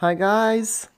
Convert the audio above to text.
Hi guys!